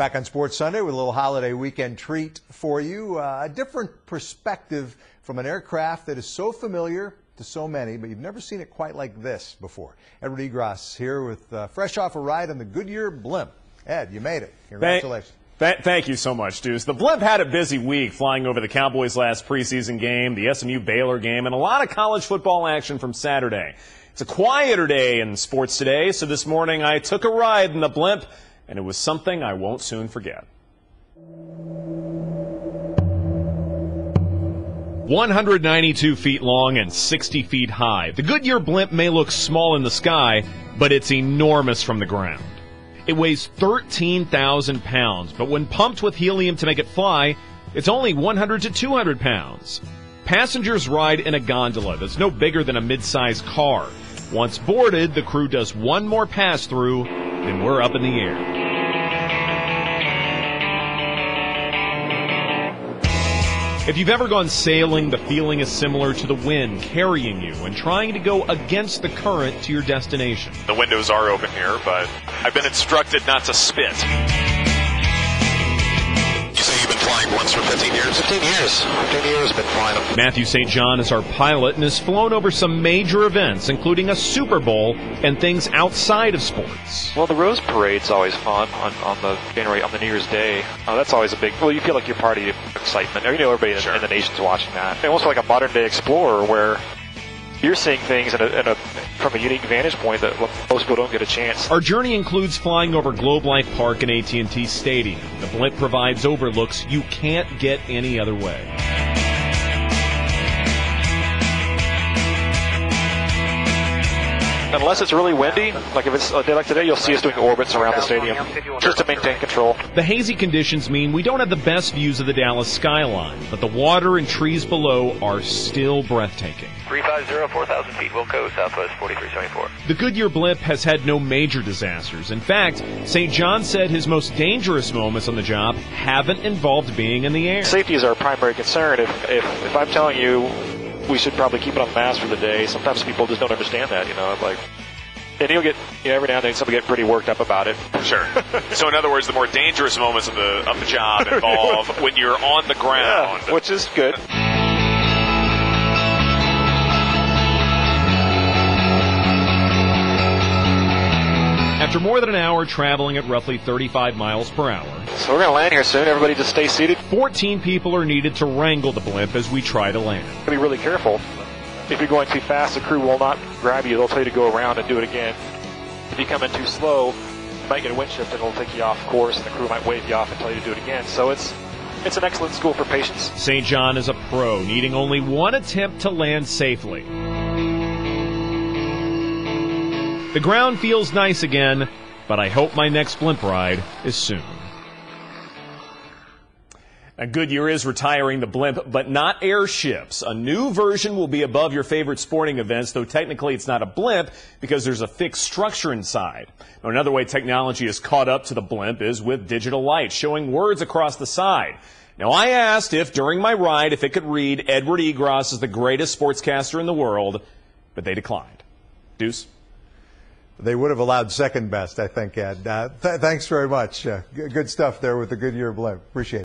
Back on Sports Sunday with a little holiday weekend treat for you. Uh, a different perspective from an aircraft that is so familiar to so many, but you've never seen it quite like this before. Edward Egros here with uh, fresh off a ride on the Goodyear Blimp. Ed, you made it. Congratulations. Th- thank you so much, Deuce. The Blimp had a busy week flying over the Cowboys' last preseason game, the SMU Baylor game, and a lot of college football action from Saturday. It's a quieter day in sports today, so this morning I took a ride in the Blimp, and it was something I won't soon forget. 192 feet long and 60 feet high. The Goodyear blimp may look small in the sky, but it's enormous from the ground. It weighs 13,000 pounds, but when pumped with helium to make it fly, it's only 100 to 200 pounds. Passengers ride in a gondola that's no bigger than a mid-sized car. Once boarded, the crew does one more pass through, then we're up in the air. If you've ever gone sailing, the feeling is similar to the wind carrying you and trying to go against the current to your destination. The windows are open here, but I've been instructed not to spit flying once for 15 years? 15 years. 15 years been flying them. Matthew St. John is our pilot and has flown over some major events, including a Super Bowl and things outside of sports. Well, the Rose Parade's always fun on, on the January on the New Year's Day. Uh, that's always a big. Well, you feel like you're part of the excitement. You know, everybody in, sure. in the nation's watching that. almost like a modern day explorer where you're seeing things in a, in a, from a unique vantage point that most people don't get a chance. Our journey includes flying over Globe Life Park and AT&T Stadium. The blimp provides overlooks you can't get any other way. Unless it's really windy, like if it's a day like today, you'll see us doing orbits around the stadium just to maintain control. The hazy conditions mean we don't have the best views of the Dallas skyline, but the water and trees below are still breathtaking. 350, 4,000 feet, Wilco, Southwest 4374. The Goodyear blimp has had no major disasters. In fact, St. John said his most dangerous moments on the job haven't involved being in the air. Safety is our primary concern. If, if, if I'm telling you we should probably keep it on the mast for the day. Sometimes people just don't understand that, you know, like. And you'll get, you know, every now and then somebody get pretty worked up about it. Sure. so in other words, the more dangerous moments of the of the job involve when you're on the ground, yeah, which is good. After more than an hour traveling at roughly 35 miles per hour. So we're going to land here soon. Everybody just stay seated. 14 people are needed to wrangle the blimp as we try to land. Be really careful. If you're going too fast, the crew will not grab you. They'll tell you to go around and do it again. If you come in too slow, you might get a wind shift and it'll take you off course, and the crew might wave you off and tell you to do it again. So it's it's an excellent school for patience. St. John is a pro, needing only one attempt to land safely. The ground feels nice again, but I hope my next blimp ride is soon. Now, Goodyear is retiring the blimp, but not airships. A new version will be above your favorite sporting events, though technically it's not a blimp because there's a fixed structure inside. Now, another way technology is caught up to the blimp is with digital lights showing words across the side. Now, I asked if during my ride if it could read Edward Egros is the greatest sportscaster in the world, but they declined. Deuce? They would have allowed second best, I think, Ed. Uh, th- thanks very much. Uh, good stuff there with the Goodyear blimp. Appreciate it.